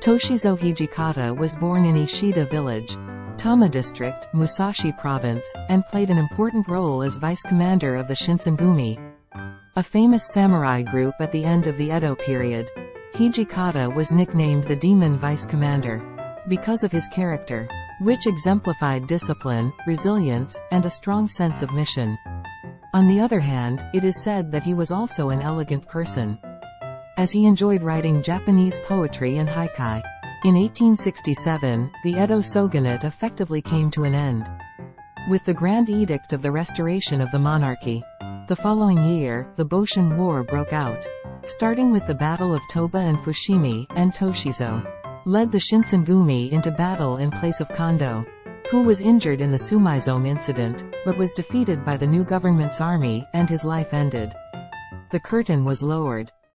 Toshizo Hijikata was born in Ishida Village, Tama District, Musashi Province, and played an important role as vice commander of the Shinsengumi, a famous samurai group at the end of the Edo period. Hijikata was nicknamed the Demon Vice Commander because of his character, which exemplified discipline, resilience, and a strong sense of mission. On the other hand, it is said that he was also an elegant person, as he enjoyed writing Japanese poetry and haikai. In 1867, the Edo shogunate effectively came to an end. With the Grand Edict of the restoration of the monarchy. The following year, the Boshin War broke out. Starting with the Battle of Toba and Fushimi, and Toshizo led the Shinsengumi into battle in place of Kondo, who was injured in the Sumizome incident, but was defeated by the new government's army, and his life ended. The curtain was lowered.